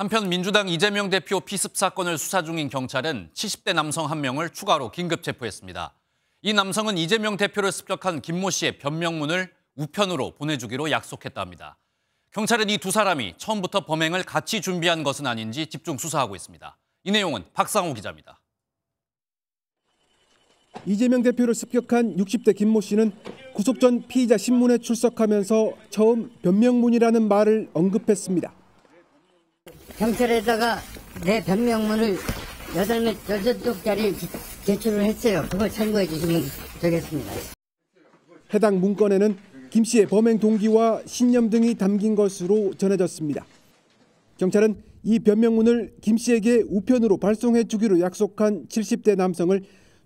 한편 민주당 이재명 대표 피습 사건을 수사 중인 경찰은 70대 남성 한 명을 추가로 긴급 체포했습니다. 이 남성은 이재명 대표를 습격한 김모 씨의 변명문을 우편으로 보내주기로 약속했다 합니다. 경찰은 이 두 사람이 처음부터 범행을 같이 준비한 것은 아닌지 집중 수사하고 있습니다. 이 내용은 박상호 기자입니다. 이재명 대표를 습격한 60대 김모 씨는 구속 전 피의자 신문에 출석하면서 처음 변명문이라는 말을 언급했습니다. 경찰에다가 내 변명문을 여덟 몇 여덟 쪽짜리 제출을 했어요. 그걸 참고해 주시면 되겠습니다. 해당 문건에는 김 씨의 범행 동기와 신념 등이 담긴 것으로 전해졌습니다. 경찰은 이 변명문을 김 씨에게 우편으로 발송해 주기로 약속한 70대 남성을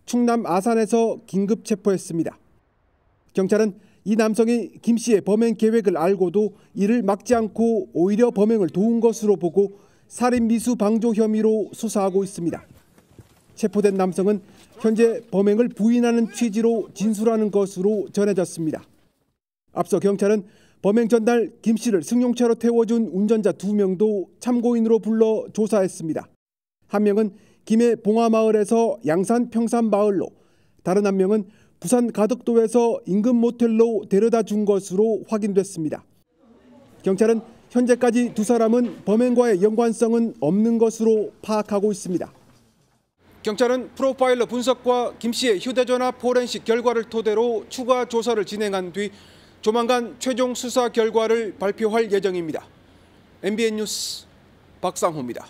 충남 아산에서 긴급 체포했습니다. 경찰은 이 남성이 김 씨의 범행 계획을 알고도 이를 막지 않고 오히려 범행을 도운 것으로 보고 살인 미수 방조 혐의로 수사하고 있습니다. 체포된 남성은 현재 범행을 부인하는 취지로 진술하는 것으로 전해졌습니다. 앞서 경찰은 범행 전날 김 씨를 승용차로 태워준 운전자 두 명도 참고인으로 불러 조사했습니다. 한 명은 김해 봉화마을에서 양산 평산마을로, 다른 한 명은 부산 가덕도에서 인근 모텔로 데려다 준 것으로 확인됐습니다. 경찰은 현재까지 두 사람은 범행과의 연관성은 없는 것으로 파악하고 있습니다. 경찰은 프로파일러 분석과 김 씨의 휴대전화 포렌식 결과를 토대로 추가 조사를 진행한 뒤 조만간 최종 수사 결과를 발표할 예정입니다. MBN 뉴스 박상호입니다.